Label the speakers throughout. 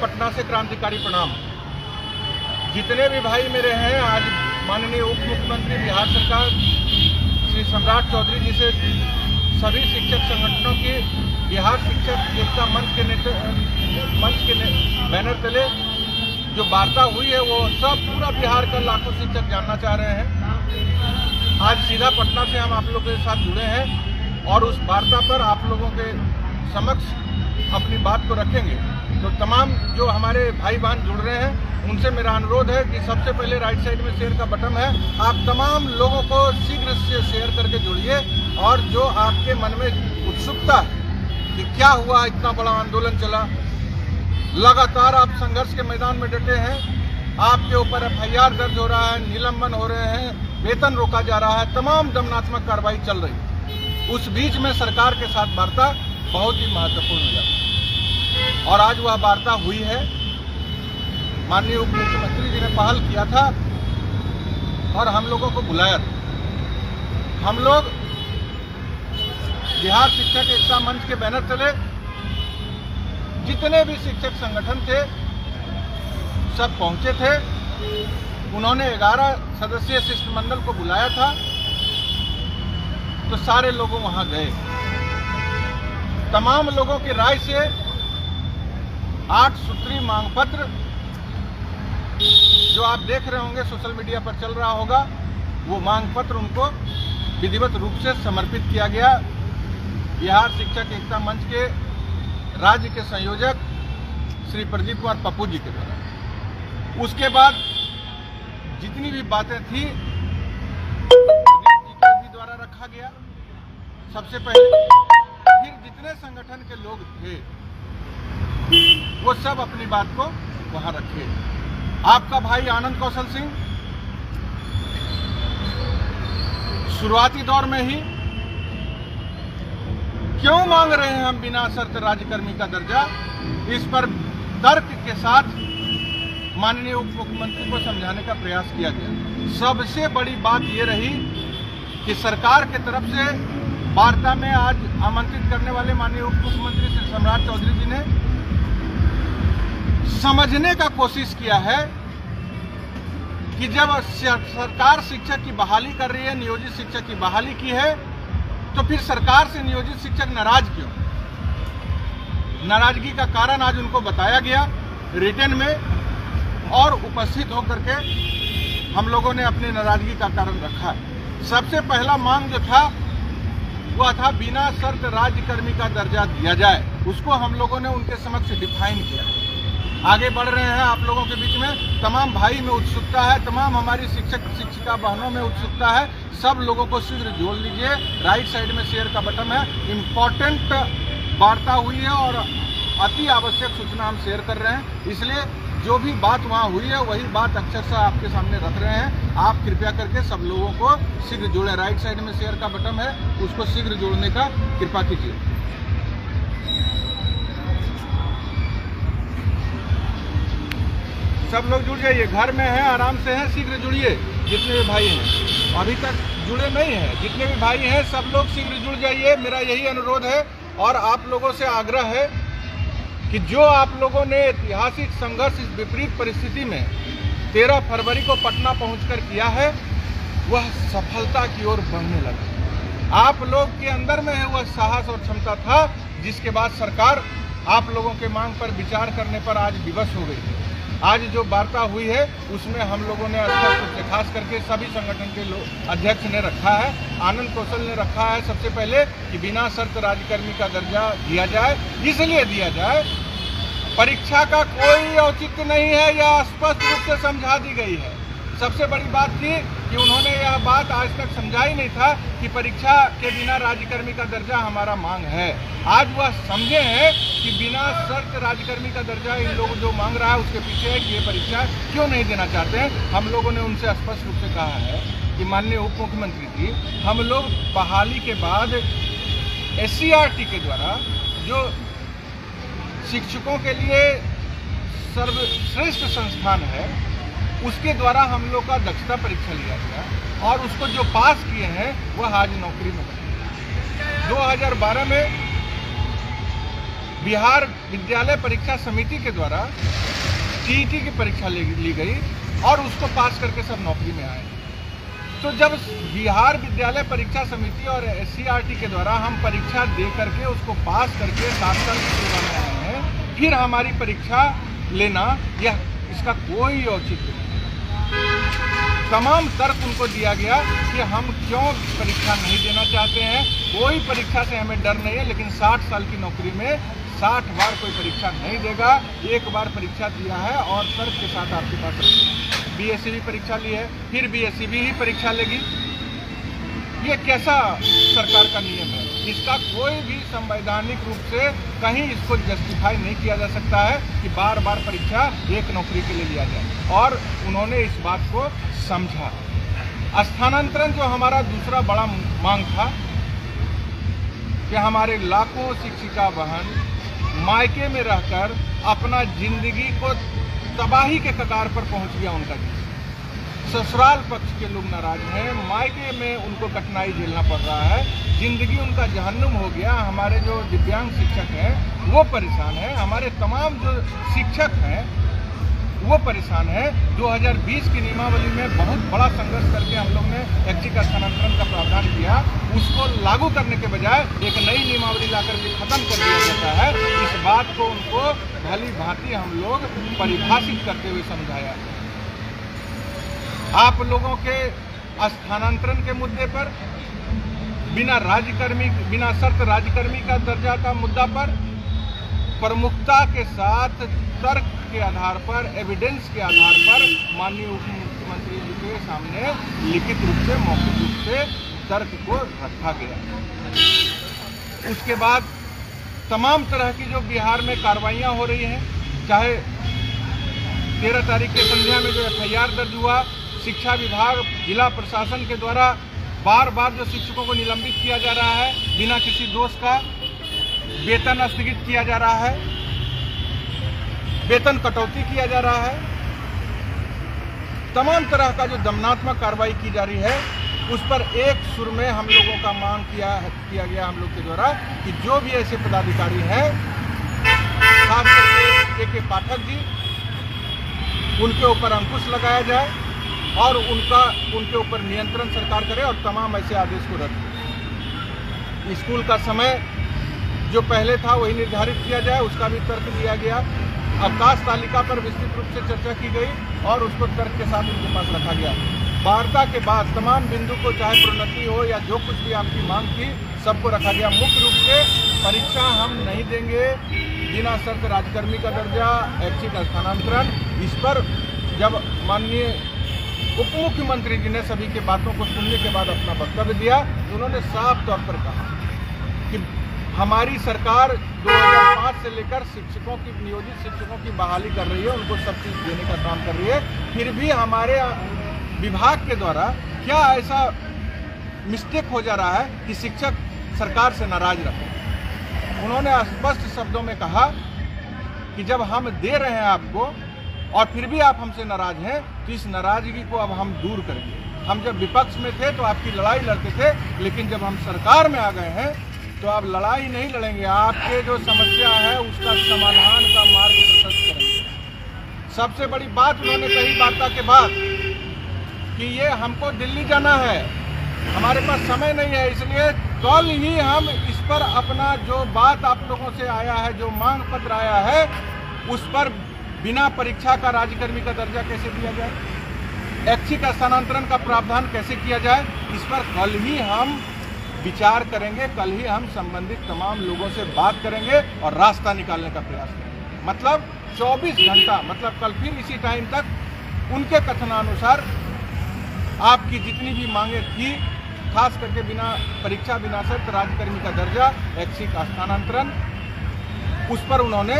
Speaker 1: पटना से क्रांतिकारी प्रणाम। जितने भी भाई मेरे हैं, आज माननीय उप मुख्यमंत्री बिहार सरकार, श्री सम्राट चौधरी जी से सभी शिक्षक संगठनों की, बिहार शिक्षक एकता मंच के मंच के बैनर तले जो वार्ता हुई है, वो सब पूरा बिहार का लाखों शिक्षक जानना चाह रहे हैं। आज सीधा पटना से हम आप लोगों के साथ जुड़े हैं और उस वार्ता पर आप लोगों के समक्ष अपनी बात को रखेंगे। तो तमाम जो हमारे भाई बहन जुड़ रहे हैं, उनसे मेरा अनुरोध है कि सबसे पहले राइट साइड में शेयर का बटन है। आप तमाम लोगों को शीघ्र से शेयर करके जुड़िए और जो आपके मन में उत्सुकता है कि क्या हुआ, इतना बड़ा आंदोलन चला। लगातार आप संघर्ष के मैदान में डटे हैं। आपके ऊपर एफआईआर दर्ज हो रहा है, निलंबन हो रहे हैं, वेतन रोका जा रहा है, तमाम दमनात्मक कार्रवाई चल रही है। उस बीच में सरकार के साथ वार्ता बहुत ही महत्वपूर्ण हो जाता और आज वह वार्ता हुई है। माननीय उप मुख्यमंत्री जी ने पहल किया था और हम लोगों को बुलाया था। हम लोग बिहार शिक्षक एकता मंच के बैनर तले जितने भी शिक्षक संगठन थे, सब पहुँचे थे। उन्होंने 11 सदस्यीय शिष्टमंडल को बुलाया था। तो सारे लोगों वहाँ गए। तमाम लोगों की राय से आठ सूत्री मांग पत्र जो आप देख रहे होंगे, सोशल मीडिया पर चल रहा होगा, वो मांग पत्र उनको विधिवत रूप से समर्पित किया गया। बिहार शिक्षक एकता मंच के राज्य के संयोजक श्री प्रदीप कुमार पप्पू जी के द्वारा। उसके बाद जितनी भी बातें थी द्वारा रखा गया। सबसे पहले फिर जितने संगठन के लोग थे, वो सब अपनी बात को वहाँ रखे। आपका भाई आनंद कौशल सिंह, शुरुआती दौर में ही क्यों मांग रहे हैं हम बिना शर्त राज्यकर्मी का दर्जा? इस पर तर्क के साथ माननीय उप मुख्यमंत्री को समझाने का प्रयास किया गया। सबसे बड़ी बात यह रही कि सरकार के तरफ़ से वार्ता में आज आमंत्रित करने वाले माननीय उप मुख्यमंत्री श्री सम्राट चौधरी जी ने समझने का कोशिश किया है कि जब सरकार शिक्षक की बहाली कर रही है, नियोजित शिक्षक की बहाली की है तो फिर सरकार से नियोजित शिक्षक नाराज़ क्यों? नाराज़गी का कारण आज उनको बताया गया रिटर्न में और उपस्थित होकर के हम लोगों ने अपनी नाराज़गी का कारण रखा सबसे पहला मांग जो था वह था बिना शर्त राज्यकर्मी का दर्जा दिया जाए। उसको हम लोगों ने उनके समक्ष डिफाइन किया। आगे बढ़ रहे हैं आप लोगों के बीच में। तमाम भाई में उत्सुकता है, तमाम हमारी शिक्षक शिक्षिका बहनों में उत्सुकता है। सब लोगों को शीघ्र जोड़ लीजिए राइट साइड में शेयर का बटन है। इम्पोर्टेंट वार्ता हुई है और अति आवश्यक सूचना हम शेयर कर रहे हैं। इसलिए जो भी बात वहाँ हुई है, वही बात अक्षरशः आपके सामने रख रहे हैं। आप कृपया करके सब लोगों को शीघ्र जोड़ें। राइट साइड में शेयर का बटन है, उसको शीघ्र जोड़ने का कृपा कीजिए। सब लोग जुड़ जाइए। घर में हैं, आराम से हैं, शीघ्र जुड़िए, जितने भी भाई हैं। अभी तक जुड़े नहीं हैं। जितने भी भाई हैं, सब लोग शीघ्र जुड़ जाइए। मेरा यही अनुरोध है और आप लोगों से आग्रह है कि जो आप लोगों ने ऐतिहासिक संघर्ष इस विपरीत परिस्थिति में 13 फरवरी को पटना पहुंचकर किया है, वह सफलता की ओर बढ़ने लगा। आप लोग के अंदर में है वह साहस और क्षमता था, जिसके बाद सरकार आप लोगों के मांग पर विचार करने पर आज विवश हो गई। आज जो वार्ता हुई है, उसमें हम लोगों ने अध्यक्ष से खास करके सभी संगठन के लोग अध्यक्ष ने रखा है, आनंद कौशल ने रखा है सबसे पहले कि बिना शर्त राज्यकर्मी का दर्जा दिया जाए, इसलिए दिया जाए परीक्षा का कोई औचित्य नहीं है यह स्पष्ट रूप से समझा दी गई है। सबसे बड़ी बात थी कि उन्होंने यह बात आज तक समझा ही नहीं था कि परीक्षा के बिना राज्यकर्मी का दर्जा हमारा मांग है। आज वह समझे हैं कि बिना शर्त राज्यकर्मी का दर्जा इन लोग जो मांग रहा है, उसके पीछे है कि ये परीक्षा क्यों नहीं देना चाहते हैं। हम लोगों ने उनसे स्पष्ट रूप से कहा है कि माननीय उप मुख्यमंत्री जी, हम लोग बहाली के बाद एससीआरटी के द्वारा जो शिक्षकों के लिए सर्वश्रेष्ठ संस्थान है। उसके द्वारा हम लोग का दक्षता परीक्षा लिया गया और उसको जो पास किए हैं वह आज नौकरी में दो 2012 में बिहार विद्यालय परीक्षा समिति के द्वारा टीईटी की परीक्षा ली, गई और उसको पास करके सब नौकरी में आए। तो जब बिहार विद्यालय परीक्षा समिति और एससीआरटी के द्वारा हम परीक्षा दे करके उसको पास करके सात साल की सेवा में आए। फिर हमारी परीक्षा लेना, यह इसका कोई औचित्य नहीं। तमाम तर्क उनको दिया गया कि हम क्यों परीक्षा नहीं देना चाहते हैं। कोई परीक्षा से हमें डर नहीं है, लेकिन 60 साल की नौकरी में 60 बार कोई परीक्षा नहीं देगा। एक बार परीक्षा दिया है और तर्क के साथ आपके पास बी भी परीक्षा ली है, फिर बी ही परीक्षा लेगी। ये कैसा सरकार का नियम है? इसका कोई भी संवैधानिक रूप से कहीं इसको जस्टिफाई नहीं किया जा सकता है कि बार बार परीक्षा एक नौकरी के लिए लिया जाए। और उन्होंने इस बात को समझा। स्थानांतरण जो हमारा दूसरा बड़ा मांग था कि हमारे लाखों शिक्षिका बहन मायके में रहकर अपना ज़िंदगी को तबाही के कगार पर पहुँच गया उनका जीवन। ससुराल पक्ष के लोग नाराज़ हैं। मायके में उनको कठिनाई झेलना पड़ रहा है। ज़िंदगी उनका जहन्नुम हो गया। हमारे जो दिव्यांग शिक्षक हैं, वो परेशान हैं। हमारे तमाम जो शिक्षक हैं, वो परेशान है। 2020 की नियमावली में बहुत बड़ा संघर्ष करके हम लोग ने एक्ची का स्थानांतरण का प्रावधान किया। उसको लागू करने के बजाय एक नई नियमावली ला करके खत्म कर दिया जाता है। इस बात को उनको भली भांति हम लोग परिभाषित करते हुए समझाया। आप लोगों के स्थानांतरण के मुद्दे पर, बिना राज्यकर्मी बिना शर्त राज्यकर्मी का दर्जा का मुद्दा पर, प्रमुखता के साथ तर्क के आधार पर एविडेंस के आधार पर माननीय उप मुख्यमंत्री जी के सामने लिखित रूप से, मौखिक रूप से तर्क को रखा गया। उसके बाद तमाम तरह की जो बिहार में कार्रवाइयाँ हो रही हैं, चाहे तेरह तारीख के संध्या में जो एफआईआर दर्ज हुआ शिक्षा विभाग जिला प्रशासन के द्वारा बार बार जो शिक्षकों को निलंबित किया जा रहा है बिना किसी दोष का वेतन स्थगित किया जा रहा है वेतन कटौती किया जा रहा है तमाम तरह का जो दमनात्मक कार्रवाई की जा रही है उस पर एक सुर में हम लोगों का मांग किया किया गया हम लोग के द्वारा कि जो भी ऐसे पदाधिकारी हैं खास करके के, के पाठक जी उनके ऊपर अंकुश लगाया जाए और उनका, उनके ऊपर नियंत्रण सरकार करे और तमाम ऐसे आदेश को रद्द स्कूल का समय जो पहले था, वही निर्धारित किया जाए, उसका भी तर्क दिया गया। अवकाश तालिका पर विस्तृत रूप से चर्चा की गई और उसको तर्क के साथ उनके पास रखा गया। वार्ता के बाद तमाम बिंदु को चाहे प्रोन्नति हो या जो कुछ भी आपकी मांग थी, सबको रखा गया। मुख्य रूप से परीक्षा हम नहीं देंगे। बिना शर्त राजकर्मी का दर्जा, ऐच्छिक स्थानांतरण। इस पर जब माननीय उप मुख्यमंत्री जी ने सभी के बातों को सुनने के बाद अपना वक्तव्य दिया। उन्होंने साफ़ तौर पर कहा कि हमारी सरकार 2005 से लेकर शिक्षकों की, नियोजित शिक्षकों की बहाली कर रही है, उनको सब चीज़ देने का काम कर रही है। फिर भी हमारे विभाग के द्वारा क्या ऐसा मिस्टेक हो जा रहा है कि शिक्षक सरकार से नाराज़ रखे उन्होंने स्पष्ट शब्दों में कहा कि जब हम दे रहे हैं आपको और फिर भी आप हमसे नाराज़ हैं तो इस नाराज़गी को अब हम दूर करेंगे। हम जब विपक्ष में थे तो आपकी लड़ाई लड़ते थे, लेकिन जब हम सरकार में आ गए हैं तो आप लड़ाई नहीं लड़ेंगे। आपके जो समस्या है, उसका समाधान का मार्ग प्रशस्त करेंगे। सबसे बड़ी बात उन्होंने कही वार्ता के बाद कि ये हमको दिल्ली जाना है। हमारे पास समय नहीं है, इसलिए कल ही हम इस पर अपना जो बात आप लोगों से आया है, जो मांग पत्र आया है, उस पर बिना परीक्षा का राज्यकर्मी का दर्जा कैसे दिया जाए? ऐच्छिक स्थानांतरण का प्रावधान कैसे किया जाए? इस पर कल ही हम विचार करेंगे, कल ही हम संबंधित तमाम लोगों से बात करेंगे और रास्ता निकालने का प्रयास करेंगे। मतलब 24 घंटा मतलब कल फिर इसी टाइम तक उनके कथनानुसार आपकी जितनी भी मांगे थी, खास करके बिना परीक्षा, बिना शर्त राज्यकर्मी का दर्जा ऐच्छिक स्थानांतरण, उस पर उन्होंने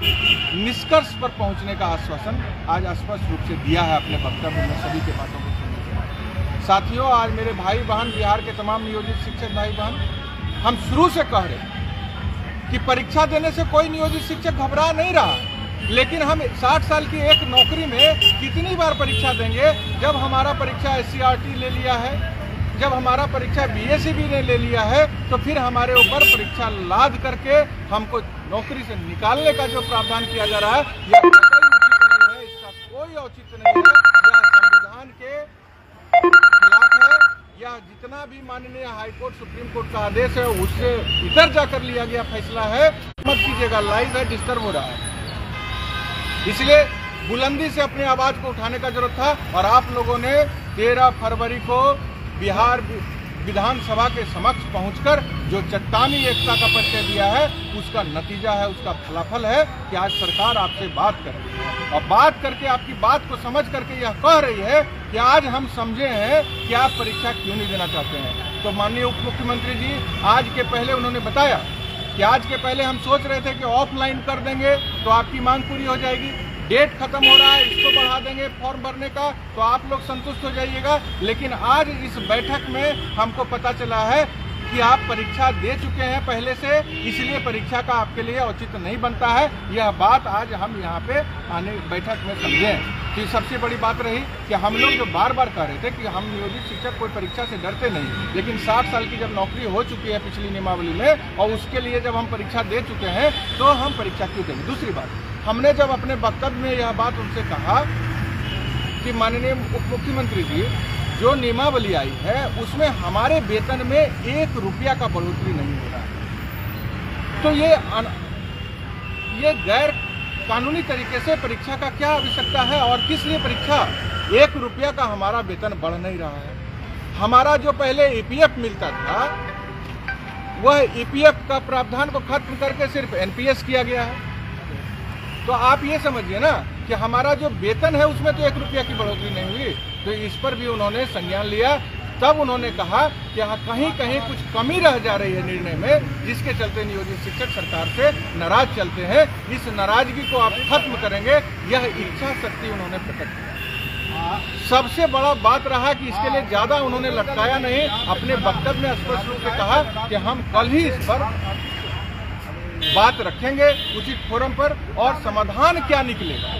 Speaker 1: निष्कर्ष पर पहुँचने का आश्वासन आज स्पष्ट रूप से दिया है अपने वक्तव्य में, सभी के बातों को सुनने के साथियों, आज मेरे भाई बहन बिहार के तमाम नियोजित शिक्षक भाई बहन हम शुरू से कह रहे कि परीक्षा देने से कोई नियोजित शिक्षक घबरा नहीं रहा, लेकिन हम 60 साल की एक नौकरी में कितनी बार परीक्षा देंगे? जब हमारा परीक्षा एससीआरटी ले लिया है, जब हमारा परीक्षा बीएससी भी ने ले लिया है तो फिर हमारे ऊपर परीक्षा लाद करके हमको नौकरी से निकालने का जो प्रावधान किया जा रहा है, यह है, इसका कोई औचित्य नहीं है। यह संविधान के खिलाफ है जितना भी माननीय हाईकोर्ट सुप्रीम कोर्ट का आदेश है, उससे इधर जाकर लिया गया फैसला है। मत कीजिएगा लाइव है, डिस्टर्ब हो रहा है। इसलिए बुलंदी से अपनी आवाज़ को उठाने का ज़रूरत था, और आप लोगों ने 13 फरवरी को बिहार विधानसभा के समक्ष पहुंचकर जो चट्टानी एकता का परिचय दिया है, उसका नतीजा है, उसका फलाफल है कि आज सरकार आपसे बात कर रही है। और बात करके, आपकी बात को समझ करके यह कह रही है कि आज हम समझे हैं कि आप परीक्षा क्यों नहीं देना चाहते हैं। तो माननीय उप मुख्यमंत्री जी, आज के पहले उन्होंने बताया कि आज के पहले हम सोच रहे थे कि ऑफलाइन कर देंगे तो आपकी मांग पूरी हो जाएगी। डेट खत्म हो रहा है, इसको बढ़ा देंगे फॉर्म भरने का तो आप लोग संतुष्ट हो जाइएगा। लेकिन आज इस बैठक में हमको पता चला है कि आप परीक्षा दे चुके हैं पहले से, इसलिए परीक्षा का आपके लिए औचित्य नहीं बनता है। यह बात आज हम यहाँ पे आने बैठक में समझे। कि सबसे बड़ी बात रही कि हम लोग जो बार बार कह रहे थे कि हम नियोजित शिक्षक कोई परीक्षा से डरते नहीं, लेकिन साठ साल की जब नौकरी हो चुकी है पिछली नियमावली में, और उसके लिए जब हम परीक्षा दे चुके हैं तो हम परीक्षा क्यों देंगे? दूसरी बात हमने जब अपने वक्तव्य में यह बात उनसे कहा कि माननीय उप मुख्यमंत्री जी जो नियमावली आई है उसमें हमारे वेतन में एक रुपया का बढ़ोतरी नहीं हो रहा है। तो ये अन, ये गैर कानूनी तरीके से परीक्षा का क्या आवश्यकता है और किस लिए परीक्षा? एक रुपया का हमारा वेतन बढ़ नहीं रहा है। हमारा जो पहले ईपीएफ मिलता था वह ईपीएफ का प्रावधान को खत्म करके सिर्फ़ एनपीएस किया गया है। तो आप ये समझिए ना कि हमारा जो वेतन है उसमें तो एक रुपया की बढ़ोतरी नहीं हुई। तो इस पर भी उन्होंने संज्ञान लिया। तब उन्होंने कहा कि हाँ कहीं कहीं कुछ कमी रह जा रही है निर्णय में, जिसके चलते नियोजित शिक्षक सरकार से नाराज़ चलते हैं। इस नाराज़गी को आप खत्म करेंगे। यह इच्छा शक्ति उन्होंने प्रकट किया सबसे बड़ा बात रहा कि इसके लिए ज़्यादा उन्होंने लटकाया नहीं। अपने वक्तव्य में स्पष्ट रूप से कहा कि हम कल ही इस पर बात रखेंगे उचित फोरम पर और समाधान क्या निकलेगा?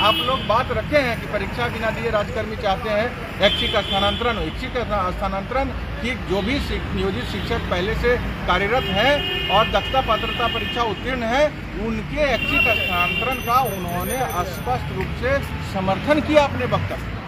Speaker 1: आप लोग बात रखे हैं कि परीक्षा बिना दिए राजकर्मी चाहते हैं ऐच्छिक स्थानांतरण ऐच्छिक स्थानांतरण की जो भी नियोजित शिक्षक पहले से कार्यरत हैं और दक्षता पात्रता परीक्षा उत्तीर्ण है, उनके ऐच्छिक स्थानांतरण का उन्होंने स्पष्ट रूप से समर्थन किया अपने वक्तव्य।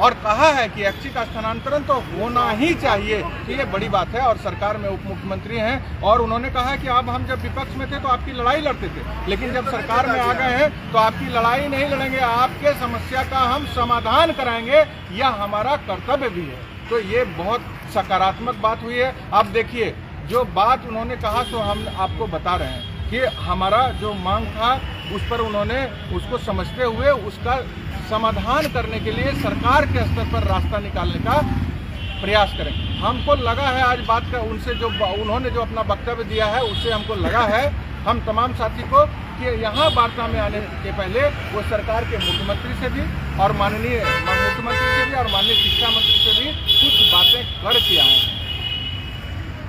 Speaker 1: और कहा है कि का स्थानांतरण तो होना ही चाहिए। कि ये बड़ी बात है और सरकार में उप मुख्यमंत्री हैं और उन्होंने कहा कि अब हम जब विपक्ष में थे तो आपकी लड़ाई लड़ते थे, लेकिन जब सरकार में आ गए हैं तो आपकी लड़ाई नहीं लड़ेंगे, आपके समस्या का हम समाधान कराएँगे, यह हमारा कर्तव्य भी है। तो ये बहुत सकारात्मक बात हुई है। अब देखिए, जो बात उन्होंने कहा तो हम आपको बता रहे हैं कि हमारा जो मांग था, उस पर उन्होंने उसको समझते हुए उसका समाधान करने के लिए सरकार के स्तर पर रास्ता निकालने का प्रयास करें। हमको लगा है आज बात का उनसे जो उन्होंने जो अपना वक्तव्य दिया है, उससे हमको लगा है, हम तमाम साथी को, कि यहाँ वार्ता में आने के पहले वो सरकार के मुख्यमंत्री से भी और माननीय मुख्यमंत्री से भी और माननीय शिक्षा मंत्री से भी कुछ बातें कर के आए हैं।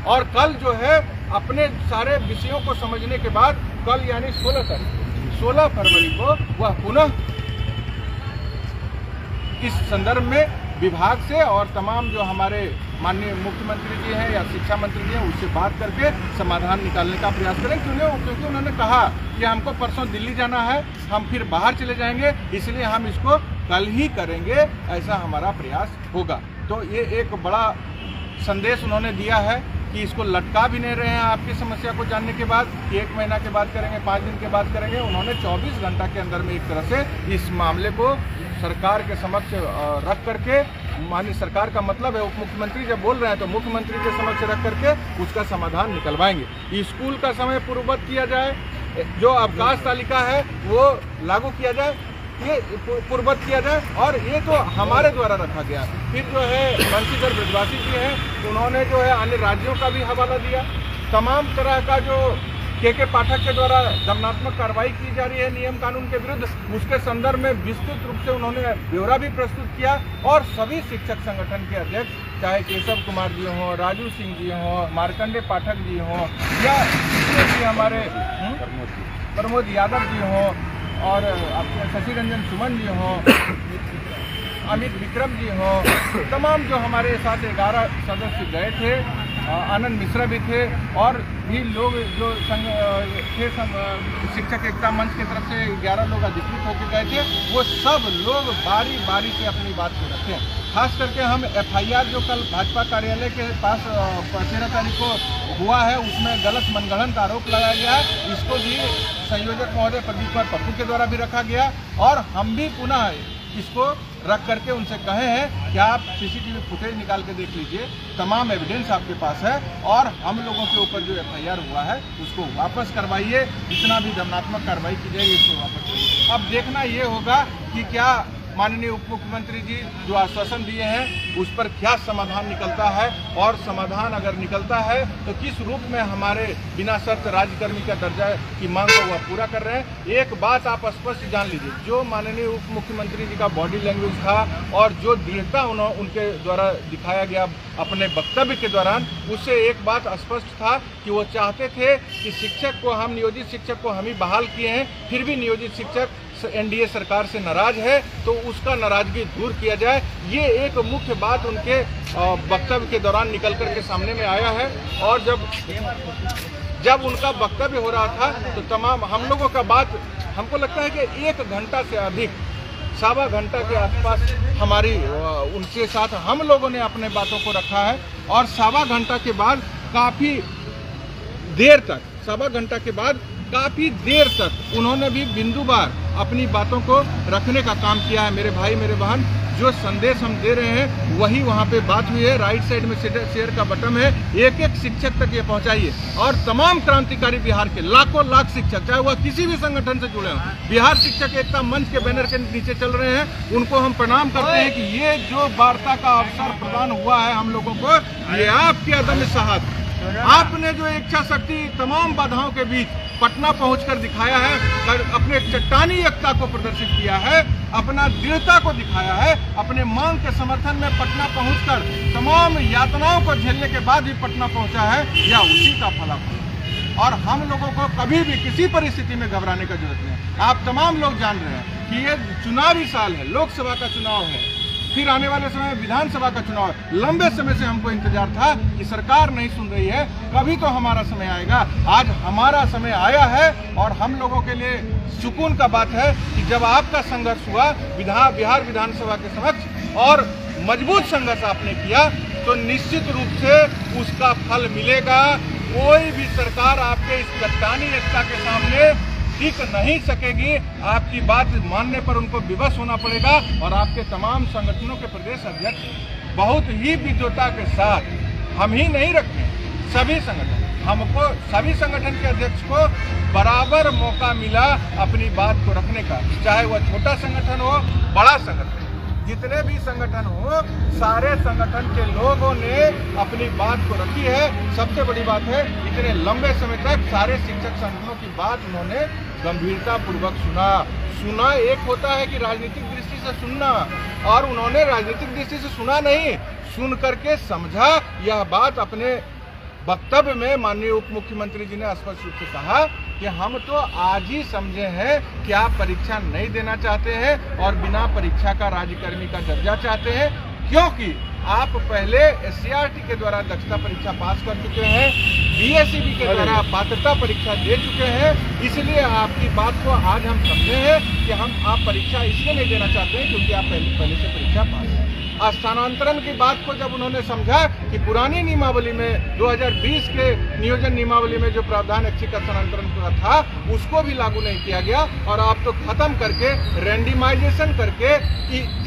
Speaker 1: और कल जो है, अपने सारे विषयों को समझने के बाद, कल यानी 16 तारीख 16 फरवरी को वह पुनः इस संदर्भ में विभाग से और तमाम जो हमारे माननीय मुख्यमंत्री जी हैं या शिक्षा मंत्री जी हैं उससे बात करके समाधान निकालने का प्रयास करें। क्योंकि क्योंकि उन्होंने कहा कि हमको परसों दिल्ली जाना है, हम फिर बाहर चले जाएँगे, इसलिए हम इसको कल ही करेंगे, ऐसा हमारा प्रयास होगा। तो ये एक बड़ा संदेश उन्होंने दिया है कि इसको लटका भी नहीं रहे हैं आपकी समस्या को जानने के बाद एक महीना के बाद करेंगे, पाँच दिन के बाद करेंगे। उन्होंने 24 घंटा के अंदर में एक तरह से इस मामले को सरकार के समक्ष रख करके, माननीय सरकार का मतलब है उप मुख्यमंत्री जब बोल रहे हैं तो मुख्यमंत्री के समक्ष रख करके उसका समाधान निकलवाएँगे। स्कूल का समय पूर्ववत किया जाए, जो अवकाश तालिका है, वो लागू किया जाए, ये पूर्वत किया जाए, और ये तो हमारे द्वारा रखा गया। फिर जो है बंशीधर ब्रजवासी जी हैं, उन्होंने जो है अन्य राज्यों का भी हवाला दिया। तमाम तरह का जो के के पाठक के द्वारा दमनात्मक कार्रवाई की जा रही है नियम कानून के विरुद्ध। उसके संदर्भ में विस्तृत रूप से उन्होंने ब्यौरा भी प्रस्तुत किया और सभी शिक्षक संगठन के अध्यक्ष चाहे केशव कुमार जी हों राजू सिंह जी हों मार्कंडे पाठक जी हों या भी हमारे हम्म, प्रमोद यादव जी हों और शशि रंजन सुमन जी हों अमित विक्रम जी हो तमाम जो हमारे साथ ग्यारह सदस्य गए थे आनंद मिश्रा भी थे और भी लोग जो संग थे शिक्षक एकता मंच की तरफ़ से ग्यारह लोग अधिकृत होकर गए थे, वो सब लोग बारी बारी से अपनी बात को रखे खास करके हम एफआईआर जो कल भाजपा कार्यालय के पास तेरह तारीख को हुआ है, उसमें गलत मनगढ़ंत का आरोप लगाया गया है। इसको भी संयोजक महोदय प्रदीप कुमार पप्पू के द्वारा भी रखा गया और हम भी पुनः इसको रख करके उनसे कहे हैं कि आप सीसीटीवी फुटेज निकाल के देख लीजिए। तमाम एविडेंस आपके पास है और हम लोगों के ऊपर जो एफआईआर हुआ है, उसको वापस करवाइए। जितना भी दमनात्मक कार्रवाई की जाएगी उसको वापस अब देखना ये होगा कि क्या माननीय उप मुख्यमंत्री जी जो आश्वासन दिए हैं, उस पर क्या समाधान निकलता है और समाधान अगर निकलता है तो किस रूप में हमारे बिना शर्त राज्यकर्मी का दर्जा की मांग को वह पूरा कर रहे हैं? एक बात आप स्पष्ट जान लीजिए, जो माननीय उप मुख्यमंत्री जी का बॉडी लैंग्वेज था और जो दृढ़ता उन्होंने उनके द्वारा दिखाया गया अपने वक्तव्य के दौरान, उससे एक बात स्पष्ट था कि वो चाहते थे कि शिक्षक को, हम नियोजित शिक्षक को हम ही बहाल किए हैं, फिर भी नियोजित शिक्षक एनडीए सरकार से नाराज़ है तो उसका नाराज़गी दूर किया जाए। ये एक मुख्य बात उनके वक्तव्य के दौरान निकल कर के सामने में आया है। और जब जब उनका वक्तव्य हो रहा था तो तमाम, हम लोगों का बात, हमको लगता है कि एक घंटा से अधिक, सवा घंटा के आसपास हमारी उनके साथ हम लोगों ने अपने बातों को रखा है। और सवा घंटा के बाद काफ़ी देर तक, सवा घंटा के बाद काफ़ी देर तक उन्होंने भी बिंदुवार अपनी बातों को रखने का काम किया है। मेरे भाई, मेरे बहन, जो संदेश हम दे रहे हैं, वही वहाँ पे बात हुई है। राइट साइड में शेयर का बटन है। एक एक शिक्षक तक ये पहुँचाइए। और तमाम क्रांतिकारी बिहार के लाखों लाख शिक्षक, चाहे वह किसी भी संगठन से जुड़े हों, बिहार शिक्षक एकता मंच के बैनर के नीचे चल रहे हैं। उनको हम प्रणाम करते हैं कि ये जो वार्ता का अवसर प्रदान हुआ है हम लोगों को, ये आपकी अदम साहब आपने जो इच्छा शक्ति, तमाम बाधाओं के बीच पटना पहुंचकर दिखाया है अपने चट्टानी एकता को प्रदर्शित किया है, अपना दृढ़ता को दिखाया है, अपने मांग के समर्थन में पटना पहुंचकर तमाम यातनाओं को झेलने के बाद भी पटना पहुँचा है, या उसी का फलाफल और हम लोगों को कभी भी किसी परिस्थिति में घबराने का ज़रूरत नहीं आप तमाम लोग जान रहे हैं कि ये चुनावी साल है, लोकसभा का चुनाव है। फिर आने वाले समय विधानसभा का चुनाव, लंबे समय से हमको इंतज़ार था कि सरकार नहीं सुन रही है, कभी तो हमारा समय आएगा। आज हमारा समय आया है और हम लोगों के लिए सुकून का बात है कि जब आपका संघर्ष हुआ विधान बिहार विधानसभा के समक्ष और मज़बूत संघर्ष आपने किया तो निश्चित रूप से उसका फल मिलेगा। कोई भी सरकार आपके इस चट्टानी एकता के सामने टिक नहीं सकेगी, आपकी बात मानने पर उनको विवश होना पड़ेगा और आपके तमाम संगठनों के प्रदेश अध्यक्ष बहुत ही विद्वता के साथ हम ही नहीं रखें सभी संगठन। हमको, सभी संगठन के अध्यक्ष को बराबर मौका मिला अपनी बात को रखने का, चाहे वह छोटा संगठन हो, बड़ा संगठन जितने भी संगठन हो, सारे संगठन के लोगों ने अपनी बात को रखी है। सबसे बड़ी बात है, इतने लंबे समय तक सारे शिक्षक संगठनों की बात उन्होंने गंभीरता पूर्वक सुना। सुना एक होता है कि राजनीतिक दृष्टि से सुनना, और उन्होंने राजनीतिक दृष्टि से सुना नहीं। सुन करके समझा, यह बात अपने वक्तव्य में माननीय उप मुख्यमंत्री जी ने स्पष्ट रूप से कहा कि हम तो आज ही समझे हैं कि आप परीक्षा नहीं देना चाहते हैं और बिना परीक्षा का राज्यकर्मी का दर्जा चाहते हैं क्योंकि आप पहले एस के द्वारा दक्षता परीक्षा पास कर चुके हैं बीएससीबी के द्वारा पात्रता परीक्षा दे चुके हैं इसलिए आपकी बात को आज हम समझे हैं कि हम आप परीक्षा इसलिए नहीं देना चाहते हैं क्योंकि आप पहले पहले से परीक्षा पास स्थानांतरण की बात को जब उन्होंने समझा कि पुरानी नियमावली में 2020 के नियोजन नियमावली में जो प्रावधान स्थानांतरण का था, उसको भी लागू नहीं किया गया और आप तो खत्म करके रेंडिमाइजेशन करके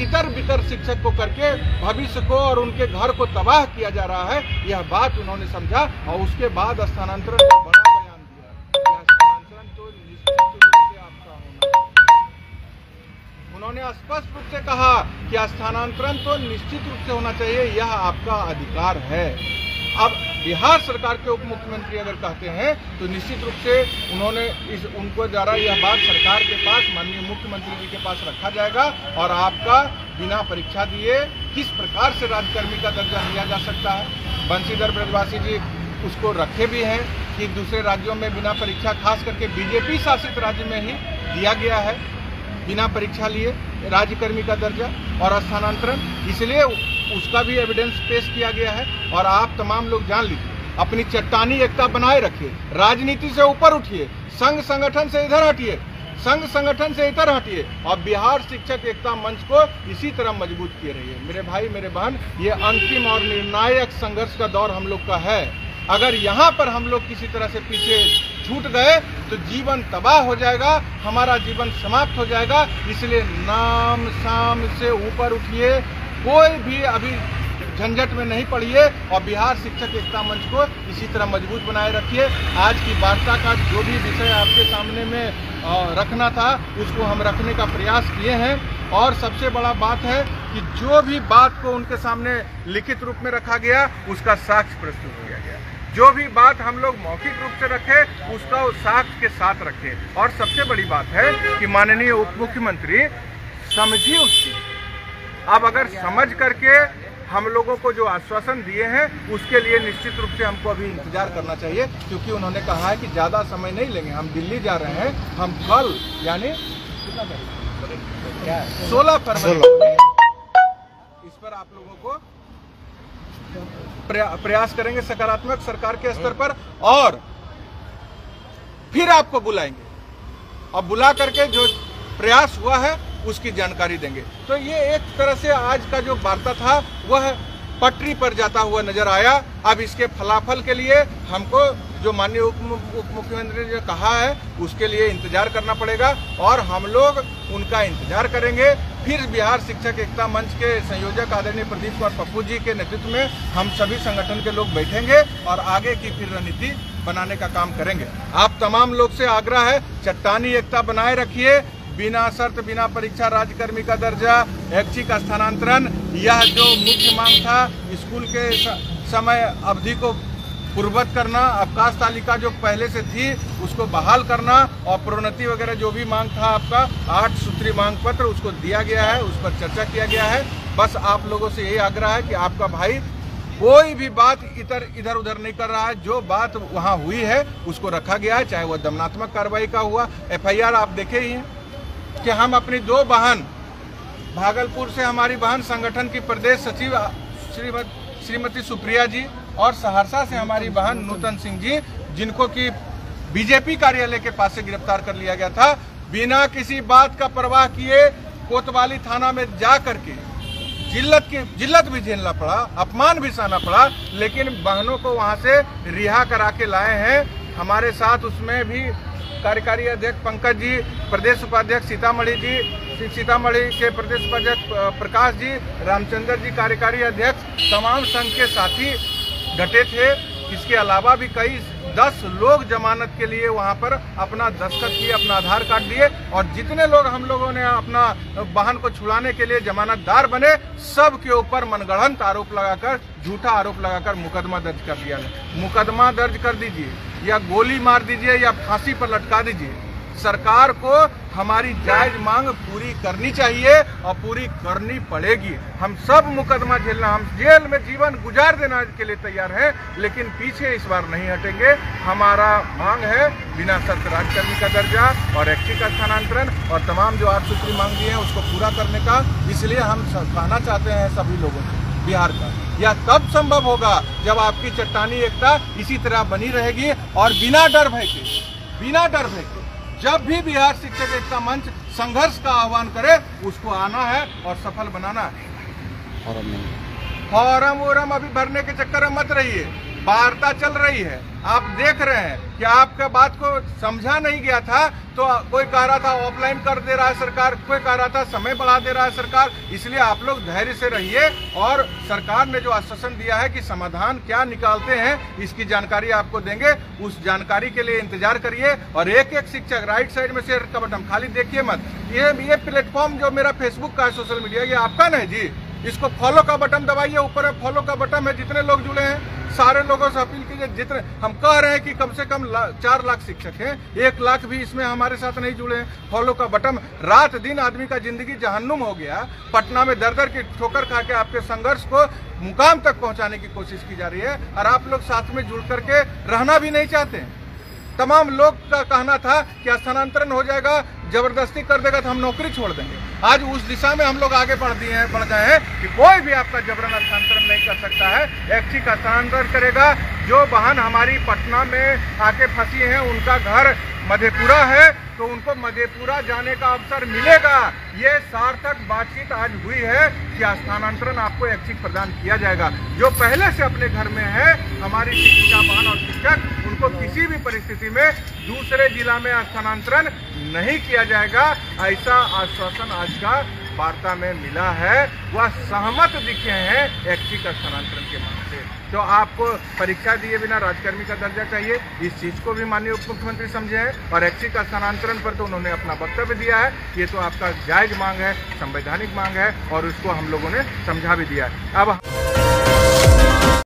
Speaker 1: इतर बितर शिक्षक को करके, भविष्य को और उनके घर को तबाह किया जा रहा है, यह बात उन्होंने समझा और उसके बाद स्थानांतरण कि स्थानांतरण तो निश्चित रूप से होना चाहिए, यह आपका अधिकार है। अब बिहार सरकार के उप मुख्यमंत्री अगर कहते हैं तो निश्चित रूप से उन्होंने इस, उनको द्वारा यह बात सरकार के पास, माननीय मुख्यमंत्री जी के पास रखा जाएगा और आपका बिना परीक्षा दिए किस प्रकार से राज्यकर्मी का दर्जा दिया जा सकता है? बंशीधर ब्रजवासी जी उसको रखे भी हैं कि दूसरे राज्यों में बिना परीक्षा, खास करके बीजेपी शासित राज्य में ही दिया गया है, बिना परीक्षा लिए। राज्यकर्मी का दर्जा और स्थानांतरण। इसलिए उसका भी एविडेंस पेश किया गया है और आप तमाम लोग जान लीजिए, अपनी चट्टानी एकता बनाए रखिए, राजनीति से ऊपर उठिए, संघ संगठन से इधर हटिए, संघ संगठन से इधर हटिए और बिहार शिक्षक एकता मंच को इसी तरह मज़बूत किए रहिए। मेरे भाई, मेरे बहन, ये अंतिम और निर्णायक संघर्ष का दौर हम लोग का है। अगर यहाँ पर हम लोग किसी तरह से पीछे छूट गए तो जीवन तबाह हो जाएगा, हमारा जीवन समाप्त हो जाएगा। इसलिए नाम शाम से ऊपर उठिए, कोई भी अभी झंझट में नहीं पड़िए और बिहार शिक्षक एकता मंच को इसी तरह मज़बूत बनाए रखिए। आज की वार्ता का जो भी विषय आपके सामने में रखना था, उसको हम रखने का प्रयास किए हैं। और सबसे बड़ा बात है कि जो भी बात को उनके सामने लिखित रूप में रखा गया, उसका साक्ष्य प्रस्तुत किया गया। जो भी बात हम लोग मौखिक रूप से रखे उसका उस साक्ष्य के साथ रखे। और सबसे बड़ी बात है कि माननीय उप मुख्यमंत्री समझी उसकी। अब अगर समझ करके हम लोगों को जो आश्वासन दिए हैं उसके लिए निश्चित रूप से हमको अभी इंतज़ार करना चाहिए क्योंकि उन्होंने कहा है कि ज़्यादा समय नहीं लेंगे। हम दिल्ली जा रहे हैं हम कल यानी सोलह फरवरी। इस पर आप लोगों को प्रयास करेंगे सकारात्मक सरकार के स्तर पर और फिर आपको बुलाएँगे। और बुला करके जो प्रयास हुआ है, उसकी जानकारी देंगे। तो ये एक तरह से आज का जो वार्ता था, वह पटरी पर जाता हुआ नज़र आया। अब इसके फलाफल के लिए हमको जो माननीय उप मुख्यमंत्री ने कहा है, उसके लिए इंतज़ार करना पड़ेगा और हम लोग उनका इंतज़ार करेंगे। फिर बिहार शिक्षक एकता मंच के संयोजक आदरणीय प्रदीप कुमार पप्पू जी के नेतृत्व में हम सभी संगठन के लोग बैठेंगे और आगे की फिर रणनीति बनाने का काम करेंगे। आप तमाम लोग से आग्रह है, चट्टानी एकता बनाए रखिए, बिना शर्त, बिना परीक्षा राज्यकर्मी का दर्जा ऐच्छिक स्थानांतरण, यह जो मुख्य मांग था, स्कूल के समय अवधि को पूर्वत करना, अवकाश तालिका जो पहले से थी, उसको बहाल करना और प्रोन्नति वगैरह जो भी मांग था आपका, आठ सूत्री मांग पत्र उसको दिया गया है, उस पर चर्चा किया गया है। बस आप लोगों से यही आग्रह है कि आपका भाई कोई भी बात इधर इधर उधर नहीं कर रहा है, जो बात वहाँ हुई है, उसको रखा गया है, चाहे वह दमनात्मक कार्रवाई का हुआ। एफआईआर आप देखे ही कि हम अपनी दो बहन, भागलपुर से हमारी बहन संगठन की प्रदेश सचिव श्रीमती सुप्रिया जी और सहरसा से हमारी बहन नूतन सिंह जी, जिनको कि बीजेपी कार्यालय के पास से गिरफ़्तार कर लिया गया था, बिना किसी बात का परवाह किए कोतवाली थाना में जा करके जिल्लत की, जिल्लत भी झेलना पड़ा, अपमान भी सहना पड़ा, लेकिन बहनों को वहाँ से रिहा करा के लाए हैं। हमारे साथ उसमें भी कार्यकारी अध्यक्ष पंकज जी, प्रदेश उपाध्यक्ष सीतामढ़ी जी सीतामढ़ी के प्रदेश उपाध्यक्ष प्रकाश जी, रामचंद्र जी, कार्यकारी अध्यक्ष, तमाम संघ के साथी डटे थे। इसके अलावा भी कई दस लोग जमानत के लिए वहाँ पर अपना दस्तखत किए, अपना आधार कार्ड दिए और जितने लोग हम लोगों ने अपना वाहन को छुड़ाने के लिए जमानतदार बने सब के ऊपर मनगढ़ंत आरोप लगाकर, झूठा आरोप लगाकर मुकदमा दर्ज कर दिया। मुकदमा दर्ज कर दीजिए या गोली मार दीजिए या फांसी पर लटका दीजिए। सरकार को हमारी जायज़ मांग पूरी करनी चाहिए और पूरी करनी पड़ेगी। हम सब मुकदमा झेलना, हम जेल में जीवन गुजार देना के लिए तैयार हैं, लेकिन पीछे इस बार नहीं हटेंगे। हमारा मांग है बिना शर्त राज्यकर्मी का दर्जा और एक्टी का स्थानांतरण और तमाम जो आठ सूत्री मांग दी है उसको पूरा करने का। इसलिए हम कहना चाहते हैं सभी लोगों को, बिहार का। यह तब संभव होगा जब आपकी चट्टानी एकता इसी तरह बनी रहेगी और बिना डर भय के, बिना डर भय के। जब भी बिहार शिक्षक एकता मंच संघर्ष का आह्वान करे उसको आना है और सफल बनाना है। फॉरम वोरम अभी भरने के चक्कर में मत रहिए। वार्ता चल रही है। आप देख रहे हैं कि आपका बात को समझा नहीं गया था तो कोई कह रहा था ऑफलाइन कर दे रहा है सरकार, कोई कह रहा था समय बढ़ा दे रहा है सरकार, इसलिए आप लोग धैर्य से रहिए और सरकार ने जो आश्वासन दिया है कि समाधान क्या निकालते हैं, इसकी जानकारी आपको देंगे। उस जानकारी के लिए इंतज़ार करिए और एक एक शिक्षक राइट साइड में शेयर का खाली देखिए मत। ये ये प्लेटफॉर्म जो मेरा फेसबुक का है सोशल मीडिया ये आपका नहीं जी। इसको फॉलो का बटन दबाइए ऊपर है फॉलो का बटन है। जितने लोग जुड़े हैं सारे लोगों से अपील कीजिए। जितने हम कह रहे हैं कि कम से कम ला, चार लाख शिक्षक हैं एक लाख भी इसमें हमारे साथ नहीं जुड़े हैं। फॉलो का बटन रात दिन आदमी का ज़िंदगी जहन्नुम हो गया। पटना में दर दर की ठोकर खा के आपके संघर्ष को मुकाम तक पहुँचाने की कोशिश की जा रही है और आप लोग साथ में जुड़ करके रहना भी नहीं चाहते तमाम लोग का कहना था कि स्थानांतरण हो जाएगा, ज़बरदस्ती कर देगा तो हम नौकरी छोड़ देंगे। आज उस दिशा में हम लोग आगे बढ़ दिए हैं, बढ़ गए हैं कि कोई भी आपका जबरन स्थानांतरण नहीं कर सकता है। ऐच्छिक स्थानांतरण करेगा। जो बहन हमारी पटना में आके फंसी हैं, उनका घर मधेपुरा है तो उनको मधेपुरा जाने का अवसर मिलेगा। ये सार्थक बातचीत आज हुई है कि स्थानांतरण आपको ऐच्छिक प्रदान किया जाएगा। जो पहले से अपने घर में है, हमारी शिक्षिका, बहन और शिक्षक उनको किसी भी परिस्थिति में दूसरे जिला में स्थानांतरण नहीं किया जाएगा। ऐसा आश्वासन आज का वार्ता में मिला है। वह सहमत दिखे हैं ऐच्छिक स्थानांतरण के मांग से। तो आपको परीक्षा दिए बिना राजकर्मी का दर्जा चाहिए, इस चीज़ को भी माननीय उप मुख्यमंत्री समझे हैं और ऐच्छिक स्थानांतरण पर तो उन्होंने अपना वक्तव्य दिया है। ये तो आपका जायज़ मांग है, संवैधानिक मांग है और उसको हम लोगों ने समझा भी दिया है। अब